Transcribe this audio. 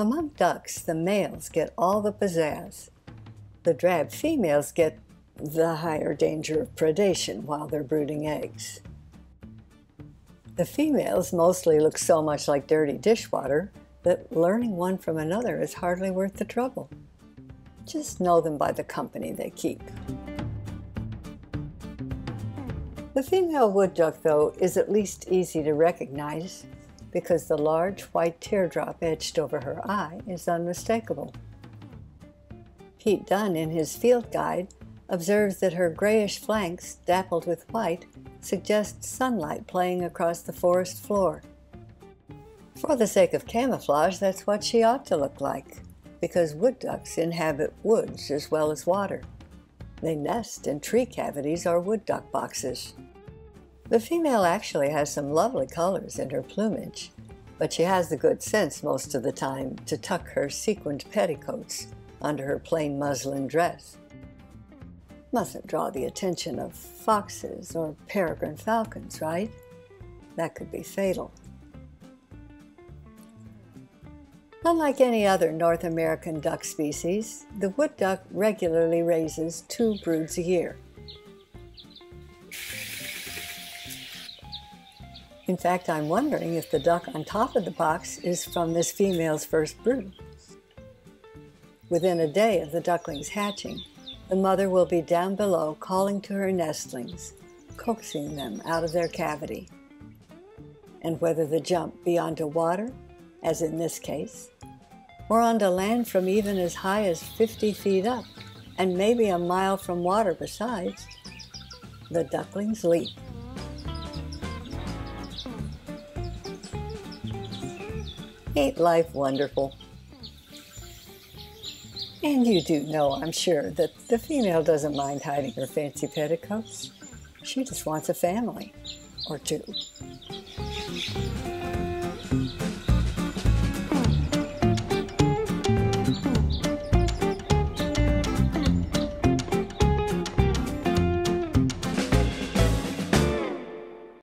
Among ducks, the males get all the pizzazz. The drab females get the higher danger of predation while they're brooding eggs. The females mostly look so much like dirty dishwater that learning one from another is hardly worth the trouble. Just know them by the company they keep. The female wood duck, though, is at least easy to recognize because the large white teardrop etched over her eye is unmistakable. Pete Dunne, in his field guide, observes that her grayish flanks, dappled with white, suggest sunlight playing across the forest floor. For the sake of camouflage, that's what she ought to look like, because wood ducks inhabit woods as well as water. They nest in tree cavities or wood duck boxes. The female actually has some lovely colors in her plumage, but she has the good sense most of the time to tuck her sequined petticoats under her plain muslin dress. Mustn't draw the attention of foxes or peregrine falcons, right? That could be fatal. Unlike any other North American duck species, the wood duck regularly raises two broods a year. In fact, I'm wondering if the duck on top of the box is from this female's first brood. Within a day of the ducklings hatching, the mother will be down below calling to her nestlings, coaxing them out of their cavity. And whether the jump be onto water as in this case, or onto land from even as high as 50 feet up, and maybe a mile from water besides, the ducklings leap. Ain't life wonderful? And you do know, I'm sure, that the female doesn't mind hiding her fancy petticoats. She just wants a family or two.